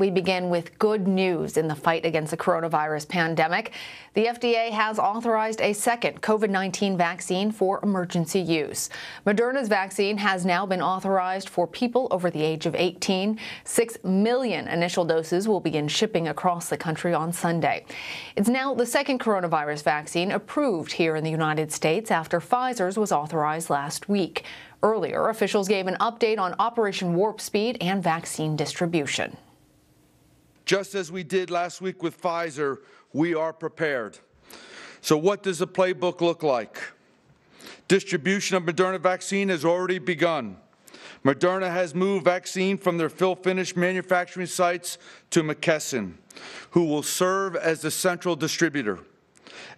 We begin with good news in the fight against the coronavirus pandemic. The FDA has authorized a second COVID 19 vaccine for emergency use. Moderna's vaccine has now been authorized for people over the age of 18. Six million initial doses will begin shipping across the country on Sunday. It's now the second coronavirus vaccine approved here in the United States after Pfizer's was authorized last week. Earlier, officials gave an update on Operation Warp Speed and vaccine distribution. Just as we did last week with Pfizer, we are prepared. So what does the playbook look like? Distribution of Moderna vaccine has already begun. Moderna has moved vaccine from their fill finish manufacturing sites to McKesson, who will serve as the central distributor.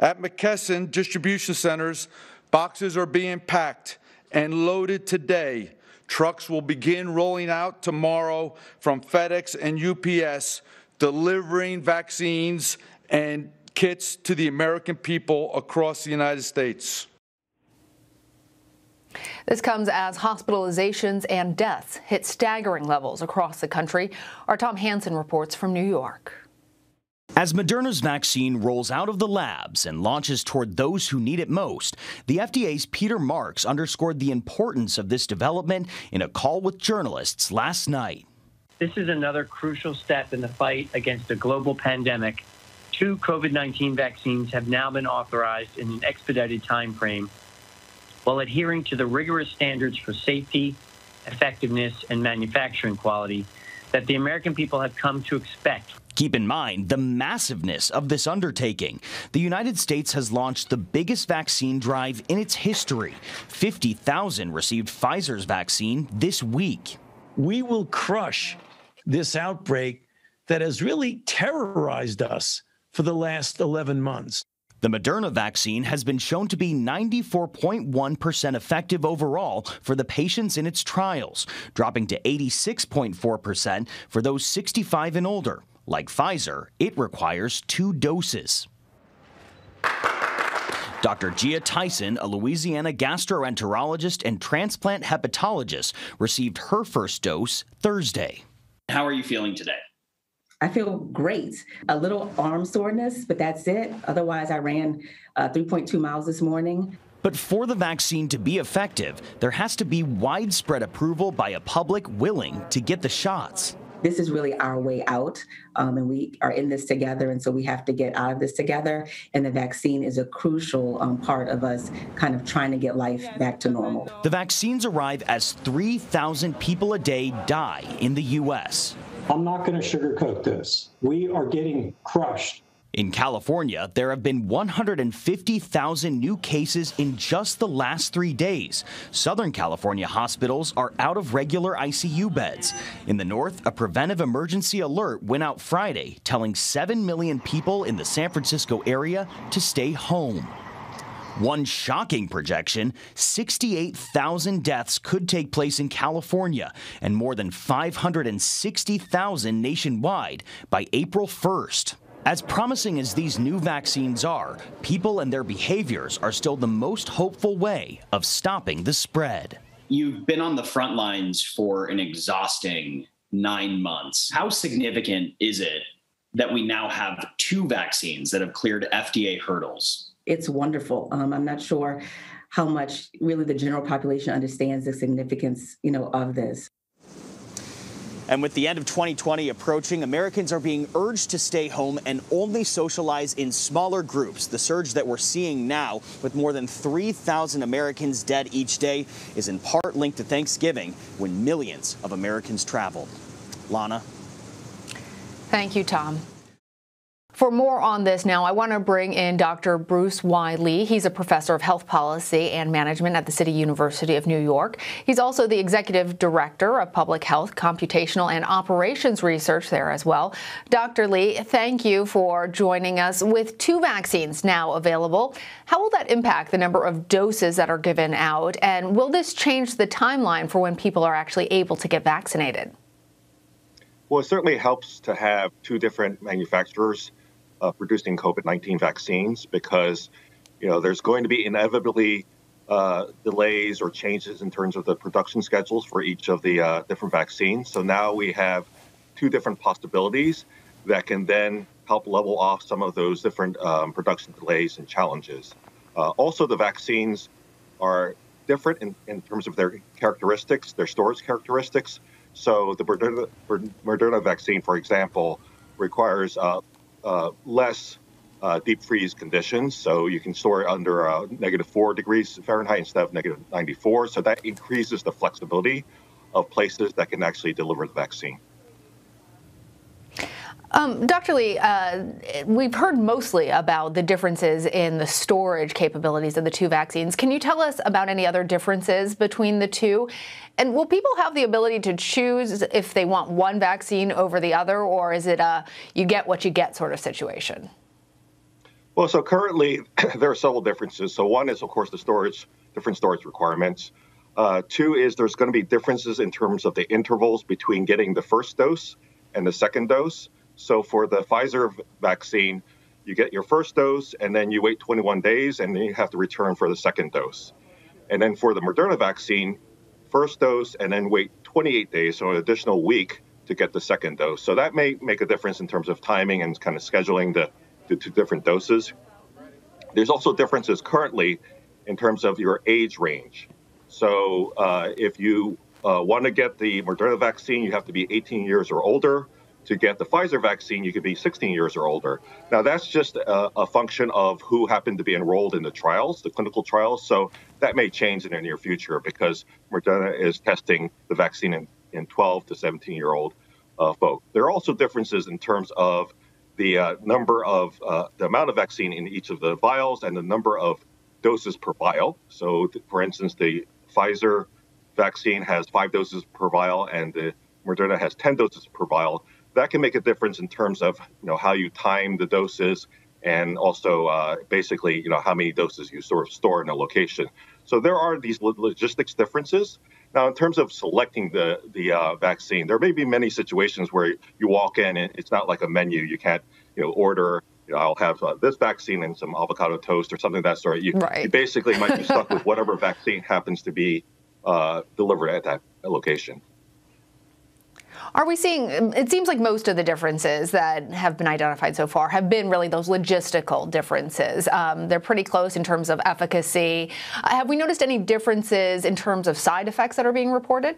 At McKesson distribution centers, boxes are being packed and loaded today. Trucks will begin rolling out tomorrow from FedEx and UPS delivering vaccines and kits to the American people across the United States. This comes as hospitalizations and deaths hit staggering levels across the country. Our Tom Hanson reports from New York. As Moderna's vaccine rolls out of the labs and launches toward those who need it most, the FDA's Peter Marks underscored the importance of this development in a call with journalists last night. This is another crucial step in the fight against a global pandemic. Two COVID 19 vaccines have now been authorized in an expedited time frame while adhering to the rigorous standards for safety, effectiveness, and manufacturing quality that the American people have come to expect. Keep in mind the massiveness of this undertaking. The United States has launched the biggest vaccine drive in its history. 50,000 received Pfizer's vaccine this week. We will crush this outbreak that has really terrorized us for the last 11 months. The Moderna vaccine has been shown to be 94.1% effective overall for the patients in its trials, dropping to 86.4% for those 65 and older. Like Pfizer, it requires two doses. Dr. Gia Tyson, a Louisiana gastroenterologist and transplant hepatologist, received her first dose Thursday. How are you feeling today? I feel great. A little arm soreness, but that's it. Otherwise, I ran uh, 3.2 miles this morning. But for the vaccine to be effective, there has to be widespread approval by a public willing to get the shots this is really our way out um, and we are in this together and so we have to get out of this together and the vaccine is a crucial um, part of us kind of trying to get life back to normal. the vaccines arrive as 3000 people a day die in the u.s i'm not going to sugarcoat this. We are getting crushed in California, there have been 150,000 new cases in just the last three days. Southern California hospitals are out of regular ICU beds. In the north, a preventive emergency alert went out Friday, telling 7 million people in the San Francisco area to stay home. One shocking projection 68,000 deaths could take place in California and more than 560,000 nationwide by April 1st. As promising as these new vaccines are, people and their behaviors are still the most hopeful way of stopping the spread. You've been on the front lines for an exhausting nine months. How significant is it that we now have two vaccines that have cleared FDA hurdles? It's wonderful. Um, I'm not sure how much really the general population understands the significance, you know, of this. And with the end of 2020 approaching, Americans are being urged to stay home and only socialize in smaller groups. The surge that we're seeing now, with more than 3,000 Americans dead each day, is in part linked to Thanksgiving when millions of Americans traveled. Lana. Thank you, Tom. For more on this now, I want to bring in Dr. Bruce Y. Lee. He's a professor of health policy and management at the City University of New York. He's also the executive director of public health, computational, and operations research there as well. Dr. Lee, thank you for joining us. With two vaccines now available, how will that impact the number of doses that are given out? And will this change the timeline for when people are actually able to get vaccinated? Well, it certainly helps to have two different manufacturers uh, producing COVID 19 vaccines because you know there's going to be inevitably uh, delays or changes in terms of the production schedules for each of the uh, different vaccines. So now we have two different possibilities that can then help level off some of those different um, production delays and challenges. Uh, also, the vaccines are different in, in terms of their characteristics, their storage characteristics. So the Moderna, Moderna vaccine, for example, requires uh, less uh, deep freeze conditions. So you can store it under uh, negative four degrees Fahrenheit instead of negative 94. So that increases the flexibility of places that can actually deliver the vaccine. Um, Dr. Lee, uh, we've heard mostly about the differences in the storage capabilities of the two vaccines. Can you tell us about any other differences between the two? And will people have the ability to choose if they want one vaccine over the other, or is it a you get what you get sort of situation? Well, so currently there are several differences. So one is, of course, the storage, different storage requirements. Uh, two is there's going to be differences in terms of the intervals between getting the first dose and the second dose. So for the Pfizer vaccine, you get your first dose and then you wait 21 days and then you have to return for the second dose. And then for the Moderna vaccine, first dose and then wait 28 days, so an additional week to get the second dose. So that may make a difference in terms of timing and kind of scheduling the, the two different doses. There's also differences currently in terms of your age range. So uh, if you uh, want to get the Moderna vaccine, you have to be 18 years or older to get the Pfizer vaccine, you could be 16 years or older. Now, that's just a, a, function of who happened to be enrolled in the trials, the clinical trials. So that may change in the near future because Moderna is testing the vaccine in, in 12 to 17 year old uh. There are also differences in terms of the uh, number of uh, the amount of vaccine in each of the vials and the number of doses per vial. So, th- for instance, the Pfizer vaccine has five doses per vial, and the Moderna has 10 doses per vial that can make a difference in terms of you know how you time the doses and also uh, basically you know how many doses you sort of store in a location. So there are these logistics differences. Now, in terms of selecting the the uh, vaccine, there may be many situations where you walk in and it's not like a menu. You can't you know order. You know, I'll have uh, this vaccine and some avocado toast or something of that sort. You, right. you basically might be stuck with whatever vaccine happens to be uh, delivered at that location. Are we seeing, it seems like most of the differences that have been identified so far have been really those logistical differences. Um, they're pretty close in terms of efficacy. Uh, have we noticed any differences in terms of side effects that are being reported?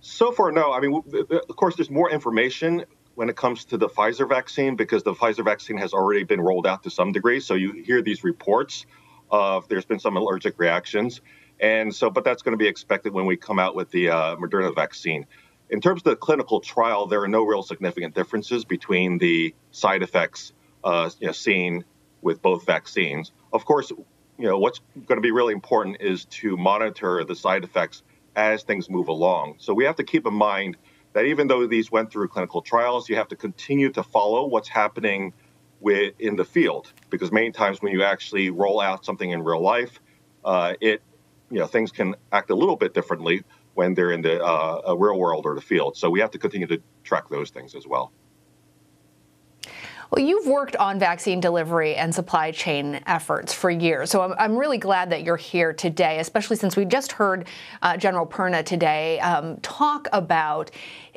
So far, no. I mean, of course, there's more information when it comes to the Pfizer vaccine because the Pfizer vaccine has already been rolled out to some degree. So you hear these reports of there's been some allergic reactions. And so, but that's going to be expected when we come out with the uh, Moderna vaccine. In terms of the clinical trial, there are no real significant differences between the side effects uh, you know, seen with both vaccines. Of course, you know what's going to be really important is to monitor the side effects as things move along. So we have to keep in mind that even though these went through clinical trials, you have to continue to follow what's happening with in the field because many times when you actually roll out something in real life, uh, it you know things can act a little bit differently when they're in the uh, real world or the field. So we have to continue to track those things as well. Well, you've worked on vaccine delivery and supply chain efforts for years, so I'm, I'm really glad that you're here today, especially since we just heard uh, General Perna today um, talk about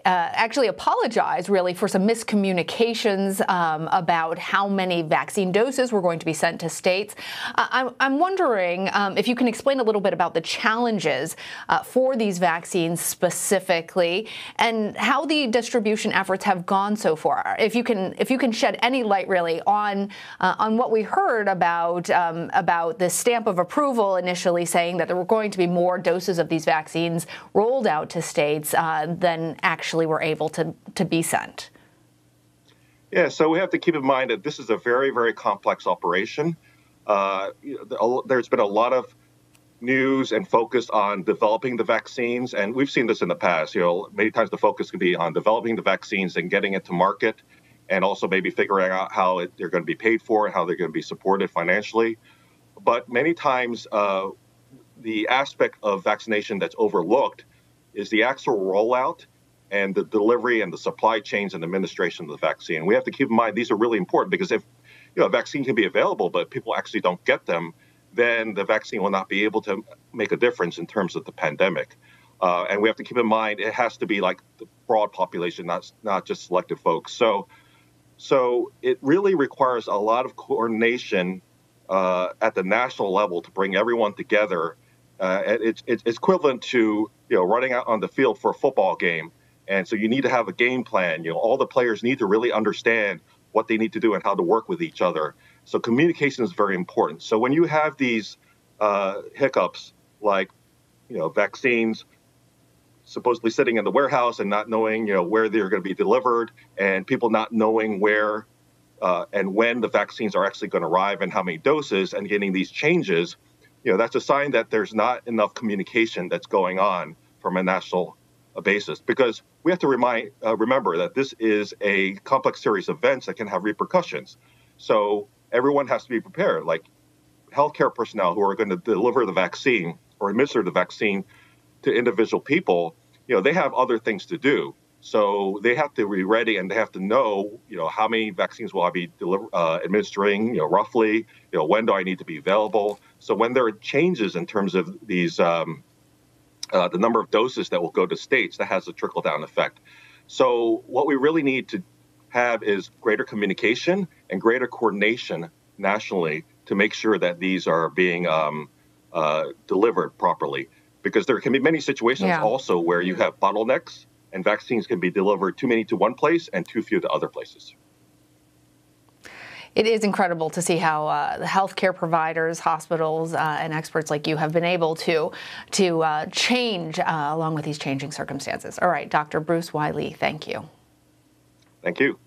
uh, actually apologize really for some miscommunications um, about how many vaccine doses were going to be sent to states. Uh, I'm, I'm, wondering um, if you can explain a little bit about the challenges uh, for these vaccines specifically and how the distribution efforts have gone so far. If you can, if you can shed any light really on uh, on what we heard about um, about the stamp of approval initially saying that there were going to be more doses of these vaccines rolled out to states than actually actually were able to, to be sent? Yeah, so we have to keep in mind that this is a very, very complex operation. Uh, there's been a lot of news and focus on developing the vaccines, and we've seen this in the past. You know, many times the focus can be on developing the vaccines and getting it to market, and also maybe figuring out how it, they're going to be paid for and how they're going to be supported financially. But many times, uh, the aspect of vaccination that's overlooked is the actual rollout and the delivery and the supply chains and administration of the vaccine. We have to keep in mind these are really important because if you know a vaccine can be available but people actually don't get them, then the vaccine will not be able to make a difference in terms of the pandemic. Uh, and we have to keep in mind it has to be like the broad population, not not just selected folks. So, so it really requires a lot of coordination uh, at the national level to bring everyone together. Uh, it's, it's equivalent to you know running out on the field for a football game, and so you need to have a game plan. You know, all the players need to really understand what they need to do and how to work with each other. So communication is very important. So when you have these uh, hiccups like you know vaccines supposedly sitting in the warehouse and not knowing, you know, where they're going to be delivered, and people not knowing where uh, and when the vaccines are actually going to arrive and how many doses, and getting these changes, you know, that's a sign that there's not enough communication that's going on from a national basis. Because we have to remind, uh, remember that this is a complex series of events that can have repercussions. So everyone has to be prepared. Like healthcare personnel who are going to deliver the vaccine or administer the vaccine to individual people, you know, they have other things to do. So they have to be ready and they have to know, you know, how many vaccines will I be deliver, uh, administering, you know, roughly, you know, when do I need to be available? So when there are changes in terms of these, um, uh, the number of doses that will go to states, that has a trickle down effect. So what we really need to have is greater communication and greater coordination nationally to make sure that these are being um, uh, delivered properly because there can be many situations yeah. also where you have bottlenecks and vaccines can be delivered too many to one place and too few to other places. It is incredible to see how uh, the healthcare providers, hospitals, uh, and experts like you have been able to to uh, change uh, along with these changing circumstances. All right, Dr. Bruce Y. Lee, thank you. Thank you.